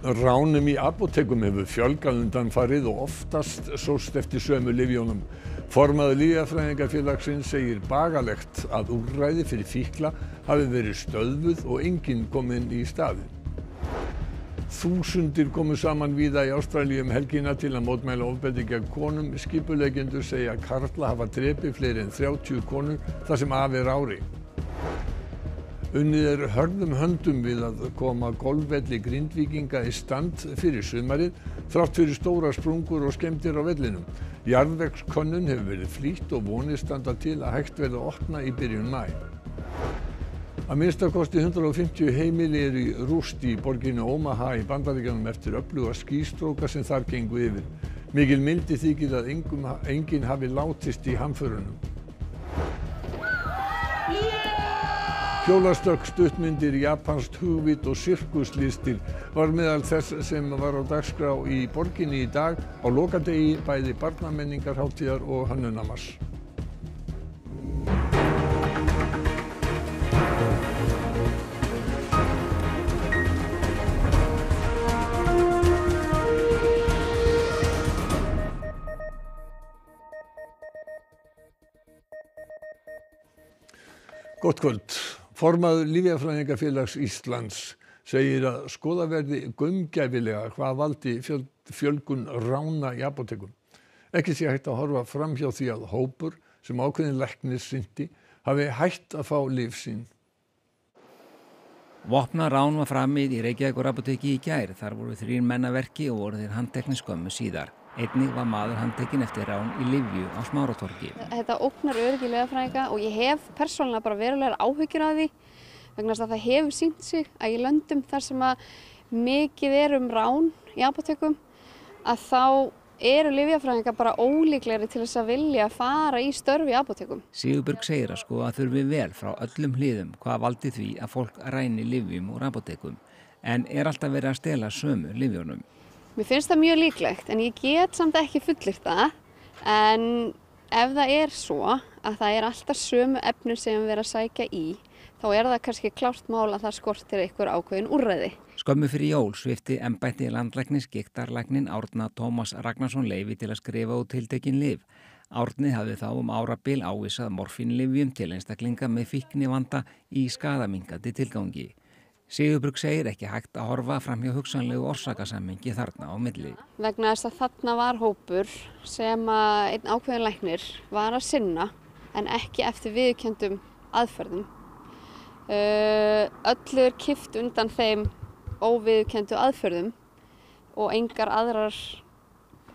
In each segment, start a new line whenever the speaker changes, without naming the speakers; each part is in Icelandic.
Ránum í apotekum hefur fjölgað undan farið og oftast sóst eftir sömu livjónum. Formaður líðafræðingafélagsins segir bagalegt að úrræði fyrir fíkla hafi verið stöðvuð og enginn kominn í staði. Þúsundir komu saman víða í Ástralíu um helgina til að mótmæla ofbeldi gegn konum. Skipulegendur segja að Karla hafa drepið fleiri en 30 konur þar sem af er ári. Unnið er hörðum höndum við að koma golfvelli grindvíkinga í stand fyrir sumarið þrátt fyrir stóra sprungur og skemmtir á vellinum. Jarðvegskönnun hefur verið flýtt og vonir standa til að hægt verða að opna í byrjun mæ. Að minnstakosti 150 heimili eru í rúst í borginni Omaha í bandaríkjanum eftir öfluga skýstróka sem þar gengu yfir. Mikil mildi þykir að enginn hafi látist í hamförunum. Hjólastökk, stuttmyndir, japanskt hugvit og sirkuslistir var meðal þess sem var á dagskrá í borginni í dag á lokadegi bæði barnamenningarháttíðar og hönnunamars. Gott kvöld. Formaður Lífjafræðingafélags Íslands segir að skoða verði gaumgæfilega hvað valdi fjöl, fjölgun rána í apotekum. Ekki sé hægt að horfa fram hjá því að hópur sem ákveðin læknir syndi hafi hægt að fá líf sín.
Vopna rán var framið í Reykjavíkur apoteki í gær. Þar voru þrýr mennaverki og voru þeir handtekni skömmu síðar. Einnig var maður handtekinn eftir rán í Livju á Smáratorki.
Þetta óknar öryggilega fræðinga og ég hef persónulega bara verulegar áhyggjur af því vegna að það hefur sínt sig að í löndum þar sem að mikið er um rán í apotekum að þá eru livjafræðinga bara ólíklegri til þess að vilja að fara í störfi apotekum.
Sigurburg segir að sko að þurfi vel frá öllum hliðum hvað valdi því að fólk ræni livjum úr apotekum en er alltaf verið að stela sömu livjónum.
Mér finnst það mjög líklegt en ég get samt ekki fullirt það en ef það er svo að það er alltaf sömu efnir sem við erum að sækja í þá er það kannski klárt mál að það skortir einhver ákveðin úrræði.
Skömmu fyrir jól svifti ennbætti landlæknis giktarlæknin Árna Tómas Ragnarsson leifi til að skrifa út tiltekin liv. Árni hafði þá um árabil ávisað morfinlifjum til einstaklinga með fíkni vanda í skadamingandi tilgangi. Sigurbrug segir ekki hægt að horfa fram hjá hugsanlegu orsakasammingi þarna á milli.
Vegna þess að þarna var hópur sem einn ákveðin læknir var að sinna en ekki eftir viðkjöndum aðferðum. Öllu er kift undan þeim óviðkjöndu aðferðum og engar aðrar,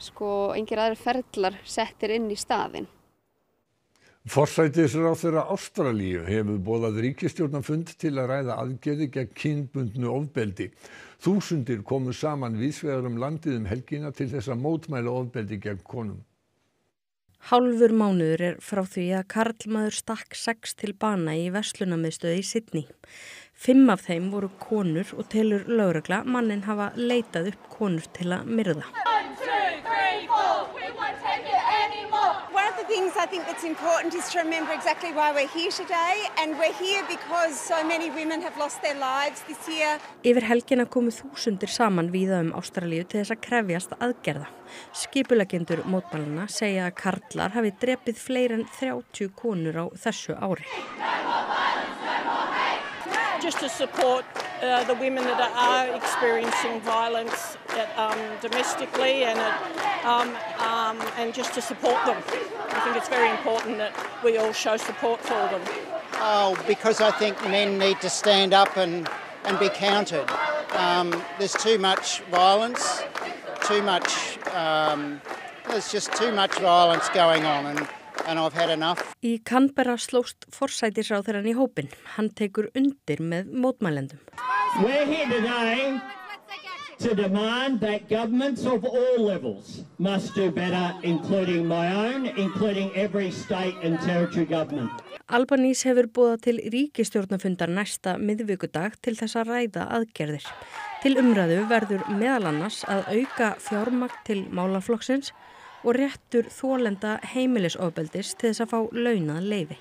sko, engar aðrar ferðlar settir inn í staðinn.
Forsætisráðherra Ástralíu hefur boðað ríkisstjórnarfund til að ræða aðgerði gegn kynbundnu ofbeldi. Þúsundir komu saman vísvegar um landið um helgina til þess að mótmæla ofbeldi gegn konum.
Hálfur mánuður er frá því að Karlmaður stakk sex til bana í Veslunamiðstöði í Sydney. Fimm af þeim voru konur og telur lögregla mannin hafa leitað upp konur til að myrða.
Things I think that's important is to remember exactly why we're here today and we're here because so many women have lost their lives this year.
Yfir helgina komu þúsundir saman víða um Ástralíu til þess að krefjast aðgerða. Skipulegendur mótmæluna segja að Karlar hafi drepið fleir en 30 konur á þessu ári.
Just to support uh, the women that are experiencing violence at, um, domestically and, at, um, um, and just to support them. I think it's very important that we all show support for them.
Oh, because I think men need to stand up and, and be counted. Um, there's too much violence, too much, um, there's just too much violence going on and
Í Canberra slóst forsætisráþurann í hópin. Hann tekur undir með mótmælendum.
To demand that governments of all levels must do better, including my own, including every state and territory government.
Albanís hefur búið til ríkistjórnafundar næsta miðvíkudag til þess að ræða aðgerðir. Til umræðu verður meðal annars að auka fjármakt til málaflokksins og réttur þólenda heimilisofbeldis til þess að fá launað leiði.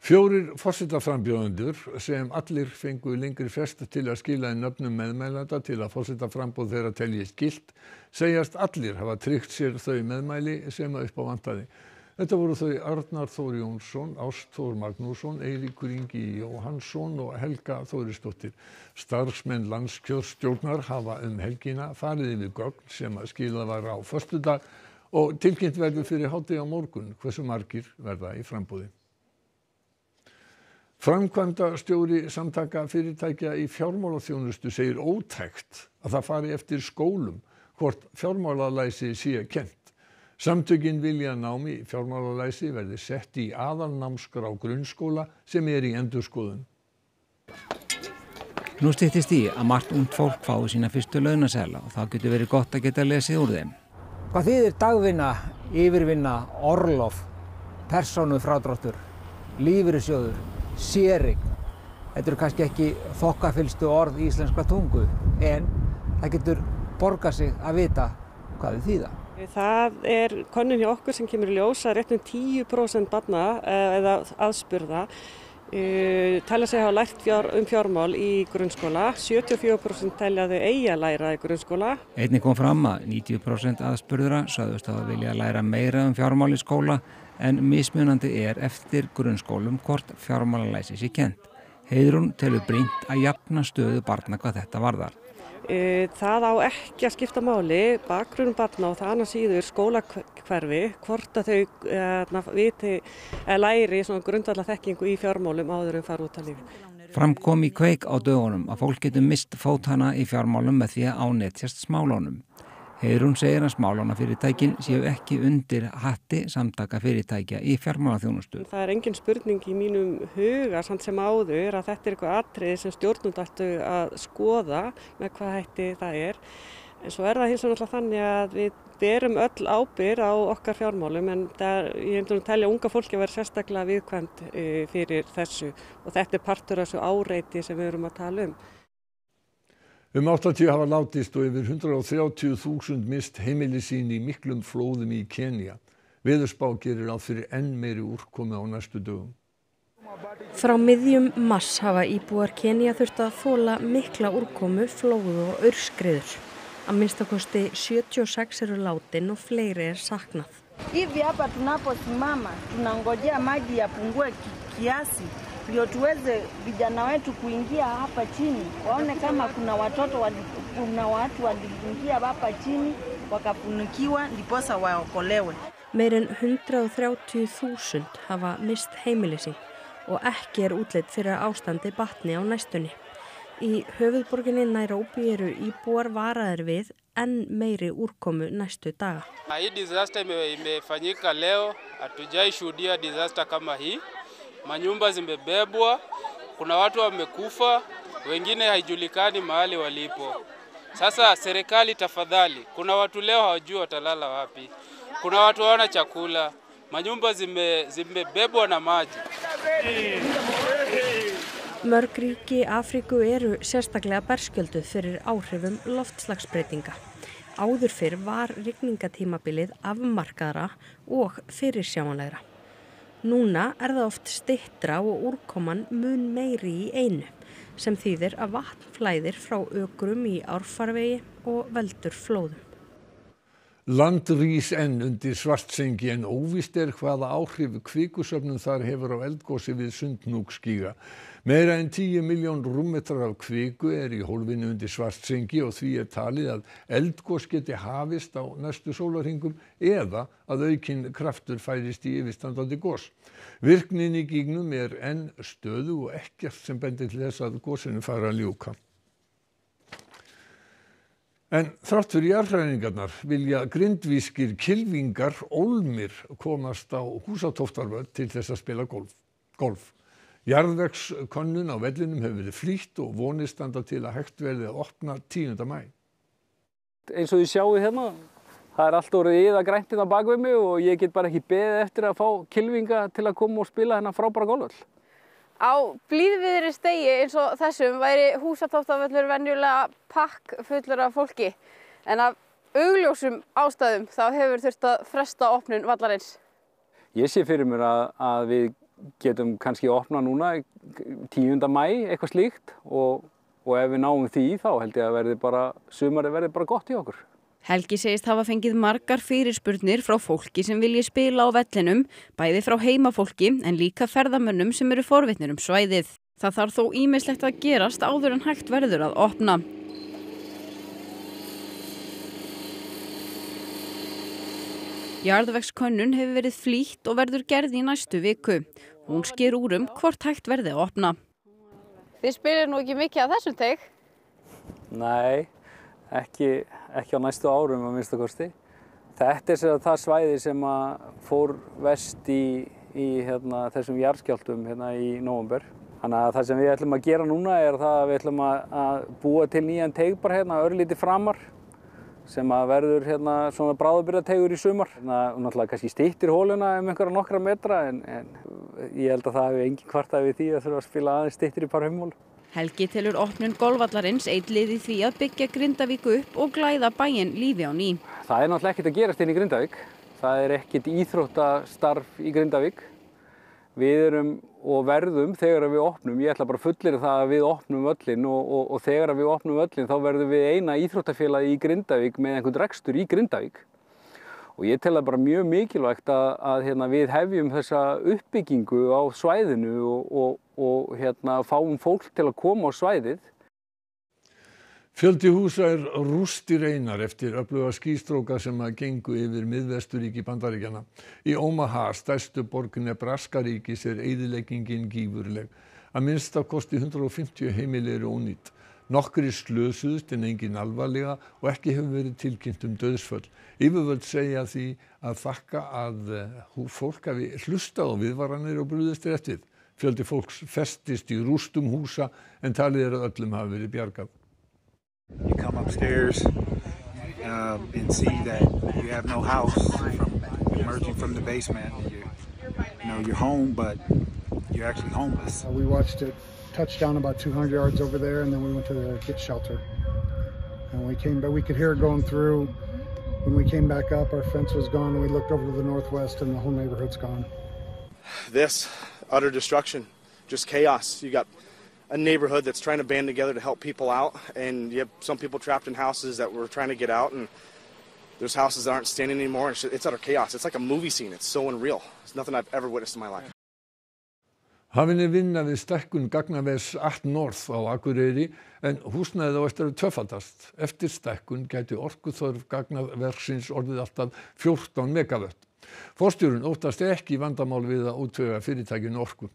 Fjórir fórsetaframbjóðendur sem allir fengu lengri frest til að skila inn nöfnum meðmælanda til að fórsetaframbóð þeirra teljist gilt segjast allir hafa tryggt sér þau meðmæli sem upp á vantaði. Þetta voru þau Arnar Þór Jónsson, Ástþór Magnússon, Eiríkur Ingi Jóhannsson og Helga Þórisdóttir. Starfsmenn landskjörstjórnar hafa um helgina farið yfir gögn sem að skila var á förstudag og tilkynnt verður fyrir hátíð á morgun hversu margir verða í frambúði. Framkvæmdastjóri samtaka fyrirtækja í fjármálaþjónustu segir ótækt að það fari eftir skólum hvort fjármálalæsi sé kent. Samtökin vilja námi fjármálalæsi verði sett í aðalnámskrá grunnskóla sem er í endurskoðun.
Nú stýttist í að margt und fólk fái sína fyrstu launasæla og það getur verið gott að geta lesið úr þeim.
Hvað þýðir dagvinna, yfirvinna, orlof, persónu frádráttur, lífyrirsjóður, séring. Þetta eru kannski ekki þokkafylstu orð í íslenska tungu en það getur borga sig að vita hvað þið þýða.
Það er konun hjá okkur sem kemur í ljós að réttum 10% barna eða aðspurða uh, telja sig að hafa lært fjár, um fjármál í grunnskóla. 74% telja þau eigi að læra í grunnskóla.
Einni kom fram að 90% aðspurðura sagðust að vilja læra meira um fjármál í skóla en mismunandi er eftir grunnskólum hvort fjármálalæsi sé kent. Heiðrún telur brínt að jafna stöðu barna hvað þetta varðar.
E, það á ekki að skipta máli, bakgrunum barna og það annars síður skólakverfi, hvort að þau eðna, viti eða læri grundvallar þekkingu í fjármálum áður en fara út af lífi.
Fram kom í kveik á dögunum að fólk getur mist fótana í fjármálum með því að ánetjast smálónum. Heiðrún segir að smálánafyrirtækin séu ekki undir hatti samtaka fyrirtækja í fjármálaþjónustu.
Það er engin spurning í mínum huga samt sem áður að þetta er eitthvað atrið sem stjórnund ættu að skoða með hvað hætti það er. En svo er það hins vegar þannig að við berum öll ábyr á okkar fjármálum en það, ég hefndi að telja unga fólki að vera sérstaklega viðkvæmt eh, fyrir þessu og þetta er partur af þessu áreiti sem við erum að tala um.
Um 80 hafa látist og yfir 130.000 mist heimili sín í miklum flóðum í Kenya. Veðurspá gerir átt fyrir enn meiri úrkomi á næstu dögum.
Frá miðjum mass hafa íbúar Kenya þurft að þóla mikla úrkomu, flóðu og örskriður. Að minnstakosti 76 eru látin og fleiri er saknað.
Hivi hapa tunaposimama tunangojea maji yapungue kiasi ndio tuweze vijana wetu kuingia hapa chini, waone kama kuna watoto wali, kuna watu waliingia hapa chini wakafunikiwa, ndiposa waokolewe.
Meir en 130.000 hafa mist heimili sín og ekki er útleitt fyrir ástandi batni á næstunni. Í höfuðborginni Nairobi eru íbúar varaðir við enn meiri úrkomu næstu daga.
Hii disaster imefanyika leo, hatujai shuhudia disaster kama hii. Manyumba zimebebwa, kuna watu wamekufa, wengine haijulikani mahali walipo. Sasa serikali, tafadhali, kuna watu leo hawajui watalala wapi, kuna watu hawana chakula, manyumba zime, zimebebwa na maji.
Mörg ríki Afríku eru sérstaklega berskjölduð fyrir áhrifum loftslagsbreytinga. Áður fyrr var rigningatímabilið afmarkaðra og fyrirsjáanlegra. Núna er það oft stittra og úrkoman mun meiri í einu sem þýðir að vatn flæðir frá ökrum í árfarvegi og veldur flóðum.
Land rís enn undir svartsengi en óvist er hvaða áhrif kvikusöfnum þar hefur á eldgósi við sundnúkskíga. Meira en 10 miljón rúmmetrar af kviku er í hólfinu undir svartsengi og því er talið að eldgós geti hafist á næstu sólarhingum eða að aukinn kraftur færist í yfirstandandi gós. Virknin í gígnum er enn stöðu og ekkert sem bendir til þess að gósinu fara að ljúka. En þrátt fyrir jarðræningarnar vilja grindvískir kilvingar Olmir komast á húsatóftarvöld til þess að spila golf. golf. Jarðvegskönnun á vellinum hefur verið flýtt og vonir standa til að hægt verði að opna 10. mæ.
Eins og þið sjáu hérna, það er allt orðið íða græntin á bakvið mig og ég get bara ekki beðið eftir að fá kilvinga til að koma og spila hérna frábæra golvöld.
Á blíðviðri stegi eins og þessum væri húsatóftavöllur venjulega pakk fullur af fólki en af augljósum ástæðum þá hefur þurft að fresta opnun vallarins.
Ég sé fyrir mér að, að við getum kannski opna núna 10. mæ, eitthvað slíkt og, og ef við náum því þá held ég að verði bara, sumari verði bara gott í okkur.
Helgi segist hafa fengið margar fyrirspurnir frá fólki sem vilji spila á vellinum, bæði frá heimafólki en líka ferðamönnum sem eru forvitnir um svæðið. Það þarf þó ímislegt að gerast áður en hægt verður að opna. Jarðvegskönnun hefur verið flýtt og verður gerð í næstu viku. Hún sker úr um hvort hægt verði að opna.
Þið spilir nú ekki mikið að þessum teg?
Nei, ekki, ekki á næstu árum að minnsta kosti. Þetta er það svæði sem fór vest í, í hérna, þessum jarðskjáltum hérna, í nóvumber. Þannig að það sem við ætlum að gera núna er að við ætlum að, búa til nýjan tegbar hérna, örlíti framar sem að verður hérna svona bráðubyrjategur í sumar. Þannig að náttúrulega kannski stýttir hóluna um einhverja nokkra metra en, en ég held að það hefur engin kvartað við því að þurfa að spila aðeins stýttir í par heimhól.
Helgi telur opnun golvallarins eitthlið í því að byggja Grindavík upp og glæða bæinn lífi á ný.
Það er náttúrulega ekkert að gerast inn í Grindavík. Það er ekkert íþróttastarf í Grindavík. Við erum og verðum þegar við opnum, ég ætla bara fullir það að við opnum völlin og, og, og þegar við opnum völlin þá verðum við eina íþróttafélagi í Grindavík með einhvern rekstur í Grindavík og ég tel það bara mjög mikilvægt að, að hérna, við hefjum þessa uppbyggingu á svæðinu og, og hérna, fáum fólk til að koma á svæðið
Fjöldi húsa er rústir einar eftir öfluga skýstróka sem að gengu yfir miðvesturíki bandaríkjana. Í Omaha, stærstu borg Nebraska-ríkis, er eðileggingin gífurleg. Að minnst af kosti 150 heimili eru ónýtt. Nokkri slösuðst en engin alvarlega og ekki hefur verið tilkynnt um döðsföll. Yfirvöld segja því að þakka að eh, fólk hafi hlustað á viðvaranir og brúðist eftir. Fjöldi fólks festist í rústum húsa en talið er að öllum hafi verið bjargað.
You come upstairs uh, and see that you have no house from emerging from the basement. You, you know, you're home, but you're actually homeless.
Uh, we watched it touch down about 200 yards over there, and then we went to the kit shelter. And we came back, we could hear it going through. When we came back up, our fence was gone, and we looked over to the northwest, and the whole neighborhood's gone.
This utter destruction, just chaos. You got a neighborhood that's trying to band together to help people out, and you have some people trapped in houses that were trying to get out, and there's houses that aren't standing anymore. It's, it's utter chaos. It's like a movie scene. It's so unreal. It's nothing I've ever witnessed in my life.
Hafinn er vinna við stækkun gagnavers 8 North á Akureyri en húsnæðið á eftir að töfaldast. Eftir stækkun gæti orkuþörf gagnaversins orðið alltaf 14 megavött. Forstjórun óttast ekki vandamál við að útvöga fyrirtækinu orku.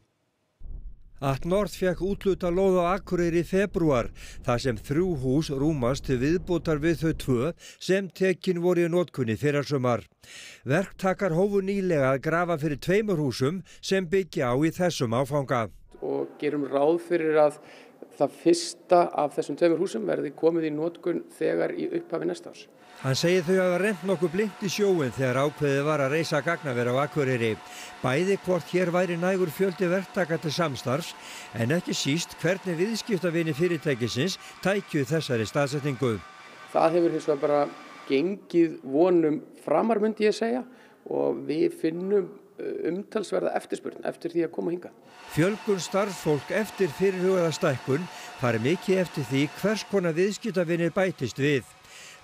Atnorð fekk útluta lóð á Akureyri í februar þar sem þrjú hús rúmast til viðbótar við þau tvö sem tekin voru í notkunni fyrir sumar. Verktakar hófu nýlega að grafa fyrir tveimur húsum sem byggja á í þessum áfanga.
Og gerum ráð fyrir að það fyrsta af þessum tveimur húsum verði komið í notkun þegar í upphafi næsta árs.
Hann segir þau að reynd nokkuð blind í sjóin þegar ákveðið var að reysa gagnaver á Akureyri. Bæði hvort hér væri nægur fjöldi verktaka til samstarfs en ekki síst hvernig viðskiptavinni fyrirtækisins tækju þessari staðsetningu.
Það hefur hins vegar bara gengið vonum framar myndi ég segja og við finnum uh, umtalsverða eftirspurn eftir því að koma hinga.
Fjölgun starffólk eftir fyrirhugaða stækkun fari mikið eftir því hvers konar viðskiptavinni bætist við.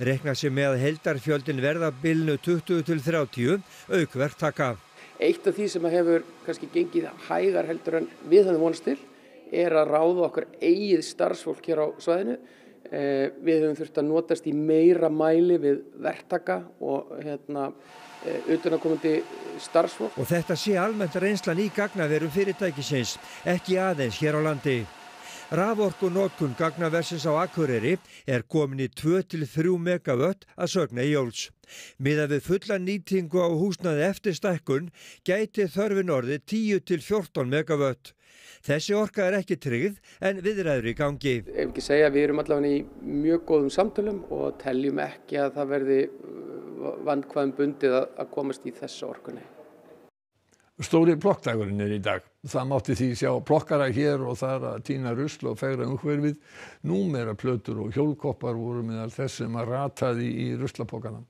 Rekna sér með að heldarfjöldin verða bilnu 20 til 30 aukverktaka.
Eitt af því sem hefur kannski gengið hægar heldur en við höfum vonast til er að ráða okkar eigið starfsfólk hér á svæðinu. Eh, við höfum þurft að notast í meira mæli við verktaka og hérna, eh, utanakomandi starfsfólk.
Og þetta sé almennt reynslan í gagnaverum fyrirtækisins, ekki aðeins hér á landi. Raforku notkun gagnaversins á Akureyri er komin í 2-3 megavött að sögna í jóls. Miða við fulla nýtingu á húsnaði eftir stækkun gæti þörfin orði 10-14 megavött. Þessi orka er ekki tryggð en viðræður í gangi.
Ef ekki segja við erum allavega í mjög góðum samtölum og teljum ekki að það verði vandkvæðum bundið að komast í þessu orkunni.
Stóri plokkdagurinn er í dag. Það mátti því sjá plokkara hér og þar að týna rusl og fegra umhverfið. Númera plötur og hjólkoppar voru meðal þess sem að rataði í ruslapokana.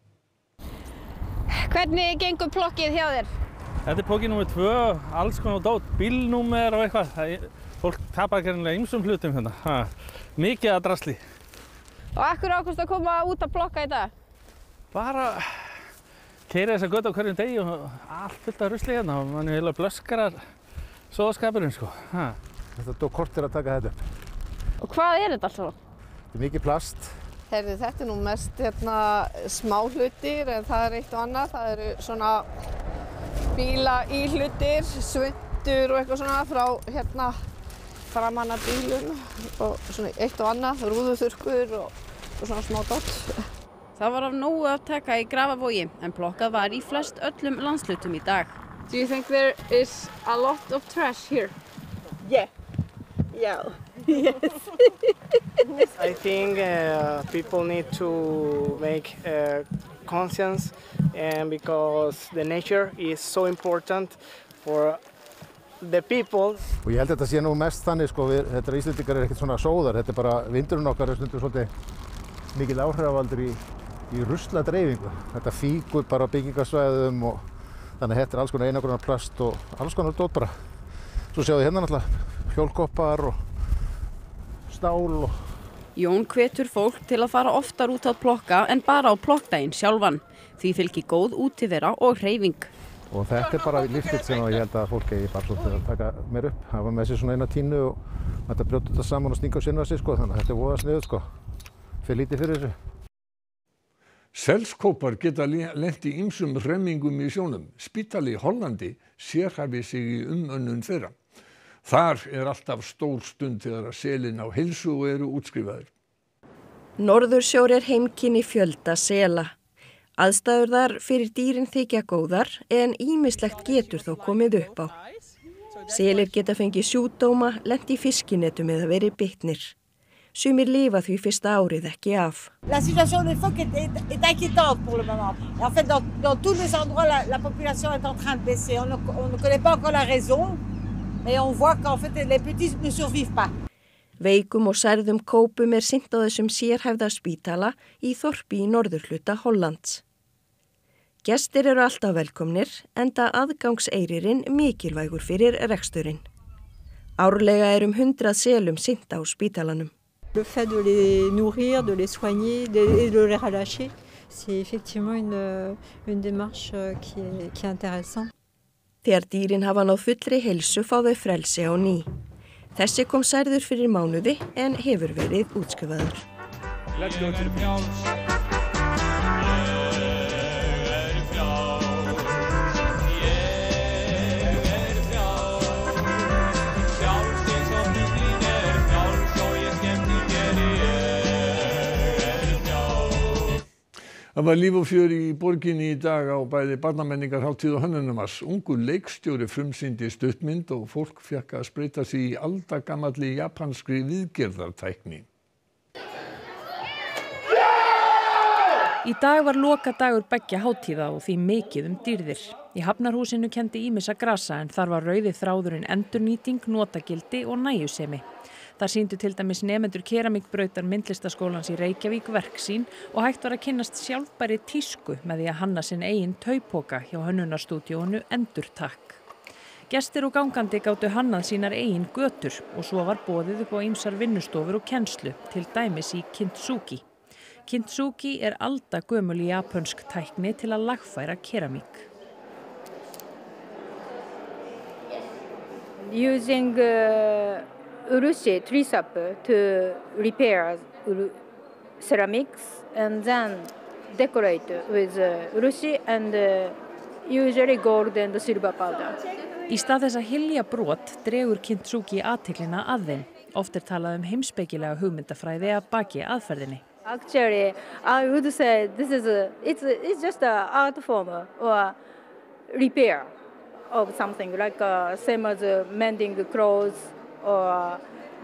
Hvernig gengur plokkið hjá þér?
Þetta er póki nummið tvö, alls konar dót, bílnúmer og eitthvað. Það fólk tapar gerðinlega ymsum hlutum hérna. Ha, mikið að drasli.
Og ekkur ákvæmst að koma út að plokka í dag?
Bara keira þessa gött á hverjum degi og allt fullt af rusli hérna og mann er heila blöskarar sóðaskapurinn sko. Ha.
Þetta tók kortir að taka þetta upp.
Og hvað er þetta alltaf?
Þetta er mikið plast.
Heyrðu, þetta er nú mest hérna, smá hlutir en það er eitt og annað. Það eru svona bíla í hlutir, svundur og eitthvað svona frá hérna framanna bílum og svona eitt og annað, rúðuþurkur og, og svona smá dott.
Það var af nógu að taka í Grafavogi en plokkað var í flest öllum landslutum í dag.
Do you think there is a lot of trash here?
Yeah. Yeah.
yes. I think uh, people need to make uh, conscience and because the nature is so important for the people.
Og ég held að þetta sé nú mest þannig sko, við, þetta er Íslandikar er ekkert svona sóðar, þetta er bara vindurinn okkar er stundur svolítið mikil áhrifavaldur í, í rusladreyfingu. Þetta fíkur bara byggingarsvæðum og þannig að þetta er alls konar einagrunar plast og alls konar dót bara. Svo sjáum við hérna náttúrulega hjólkoppar og stál og...
Jón hvetur fólk til að fara oftar út að plokka en bara á plokkdægin sjálfan. Því fylgir góð útivera og hreyfing.
Og þetta er bara lífstilt sem ég held að fólk eigi bara svolítið að taka mér upp. Hafa með sér svona eina tínu og þetta brjóta þetta saman og stinga á sinna sig sko. Þannig að þetta er voða sniðuð sko. Fyrir lítið fyrir þessu.
Selskópar geta lent í ymsum remmingum í sjónum. Spítali í Hollandi sérhæfi sig í umönnun þeirra. Þar er alltaf stór stund þegar að selin á hilsu eru útskrifaður.
Norðursjór er heimkynni fjölda sela. Aðstæður þar fyrir dýrin þykja góðar en ímislegt getur þó komið upp á. Selir geta fengið sjúdóma, lendi fiskinetum eða verið bitnir. Sumir lifa því fyrsta árið ekki af.
La situation des phoques est, est, est inquiétante pour le moment. Et en fait, dans, dans tous les endroits, la, la population est en train de baisser. On ne, on ne connaît pas encore la raison, mais on voit qu'en fait, les petits ne survivent pas.
Veikum og særðum kópum er sint á þessum sérhæfða spítala í Þorpi í norðurhluta Hollands. Gestir eru alltaf velkomnir enda aðgangseiririnn mikilvægur fyrir reksturinn. Árlega er um hundrað selum sint á spítalanum.
Le fait de les nourrir, de les soigner de, et de les relâcher, c'est effectivement une, une démarche qui est, qui est intéressante.
Þegar dýrin hafa náð fullri helsu fá þau frelsi á ný. Þessi kom særður fyrir mánuði en hefur verið útskrifaður.
Það var líf og fjör í borginni í dag á bæði barnamenningarháttíð og hönnunumars. Ungur leikstjóri frumsýndi stuttmynd og fólk fekk að spreita sig í aldagamalli japanskri viðgerðartækni.
Í dag var loka dagur begja háttíða og því mikið um dýrðir. Í Hafnarhúsinu kendi Ímissa grasa en þar var rauði þráðurinn endurnýting, notagildi og næjusemi. Það síndu til dæmis nefendur keramíkbrautar myndlistaskólans í Reykjavík verk sín og hægt var að kynnast sjálfbæri tísku með því að hanna sinn eigin taupoka hjá hönnunarstúdíónu Endurtakk. Gestir og gangandi gáttu hannað sínar eigin götur og svo var bóðið upp á ýmsar vinnustofur og kennslu, til dæmis í Kintsugi. Kintsugi er aldagömul í japansk tækni til að lagfæra keramík.
Using uh, urushi trisap to repair ceramics and then decorate with uh, urushi and uh, usually gold and silver powder.
Í stað þess að hilja brot dregur Kintsugi aðteklina að þeim. Oft er talað um heimsbyggilega hugmyndafræði að baki aðferðinni.
Actually, I would say this is a, it's, a, it's just an art form or repair of something like uh, same as uh, mending clothes or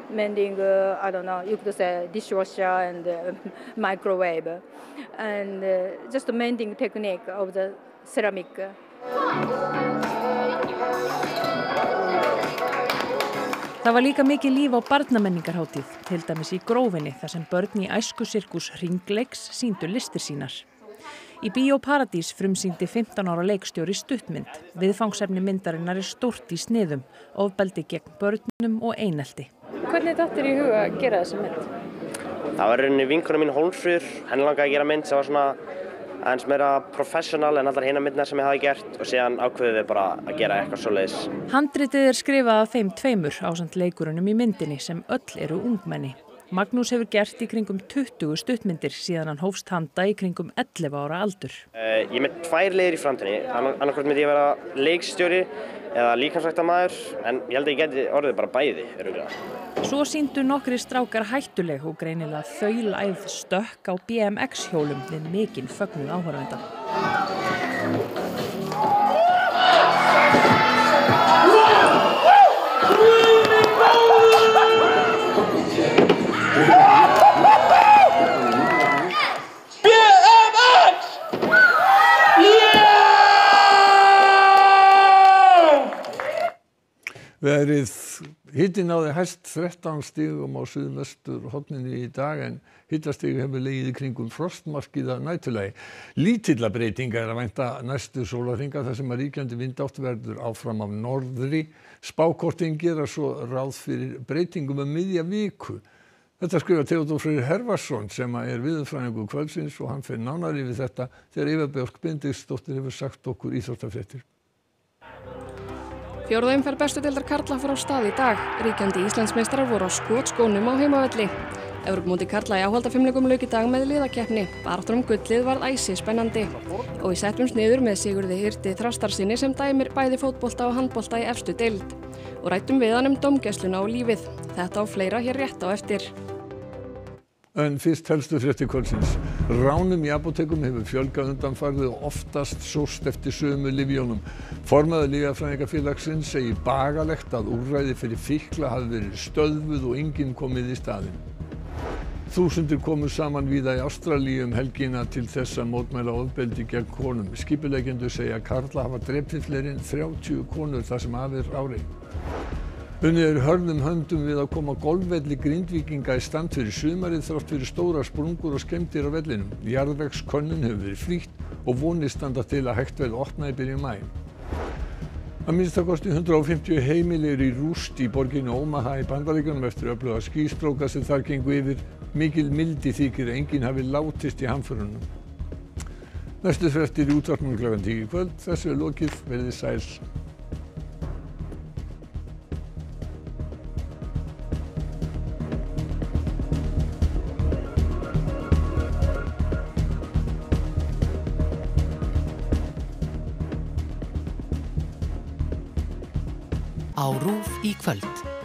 mending, uh, I don't know, you could say dishwasher and uh, microwave, and uh, just mending technique of the ceramic.
Það var líka mikið líf á barnamenningarháttíð, til dæmis í grófinni þar sem börn í æsku sirkus Ringleiks síndu listir sínar. Í Bíóparadís frumsýndi 15 ára leikstjóri stuttmynd. Viðfangsefni myndarinnar er stort í sniðum, ofbeldi gegn börnum og einelti.
Hvernig dættir í huga að gera þessa mynd?
Það var rauninni vinkona mín Hólmfrýður, henni langaði að gera mynd sem var svona aðeins meira professional en allar hinna myndina sem ég hafi gert og síðan ákveðum við bara að gera eitthvað svoleiðis.
Handritið er skrifað af þeim tveimur ásand leikurunum í myndinni sem öll eru ungmenni. Magnús hefur gert í kringum 20 stuttmyndir síðan hann hófst handa í kringum 11 ára aldur.
Uh, ég er með tvær leiðir í framtíðinni, annarkvæmt myndi ég vera leikstjóri eða líkansvægtamæður en ég held að ég geti orðið bara bæði, öruglega.
Svo síndu nokkri strákar hættuleg og greinilega þaulæð stökk á BMX hjólum við mikinn fögnuð áhörvenda.
Verið hittin á því hæst 13 stígum á suðmestur hodninni í dag en hittastíg hefur legið í kringum frostmarkið að nætulegi. Lítilla breytinga er að vænta næstu sólarhinga þar sem að ríkjandi vindátt verður áfram af norðri. Spákortin gera svo ráð fyrir breytingum um miðja viku. Þetta skrifa Teodor Freyr Hervarsson sem er viðfræðingu kvöldsins og hann fyrir nánari við þetta þegar Eva Björk Bindistóttir hefur sagt okkur íþróttafréttir.
Fjórðaum fer bestu deildar Karla fór á stað í dag. Ríkjandi Íslandsmeistarar voru á skotskónum á heimavelli. Evropamóti Karla í áhaldafimlegum lauk í dag með liðakeppni. Baráttur um gullið varð æsi spennandi. Og við settum sniður með Sigurði Hyrti Þrastarsinni sem dæmir bæði fótbolta og handbolta í efstu deild. Og rættum við hann um domgæsluna og lífið. Þetta á fleira hér rétt á eftir.
En fyrst helstu frétti kvöldsins. Ránum í apotekum hefur fjölgað undanfarið og oftast sóst eftir sömu livjónum. Formaður lífafræðingafélagsins segir bagalegt að úrræði fyrir fíkla hafi verið stöðvuð og enginn komið í staðinn. Þúsundir komu saman víða í Ástralíu um helgina til þess að mótmæla ofbeldi gegn konum. Skipulegendur segja að Karla hafa drepið fleiri en 30 konur þar sem afir árið. Unnið er hörðum höndum við að koma golfvelli grindvíkinga í stand fyrir sumarið þrátt fyrir stóra sprungur og skemmtir á vellinum. Jarðvegskönnun hefur verið flýtt og vonir standa til að hægt vel opna í byrjun mæ. Að minnst það kosti 150 heimilir í rúst í borginu Omaha í bandaríkunum eftir öfluga skýstróka sem þar gengu yfir. Mikil mildi þykir að enginn hafi látist í hamförunum. Næstu frettir í. 10 í kvöld. Þessu er lokið. Verðið sæl.
falta.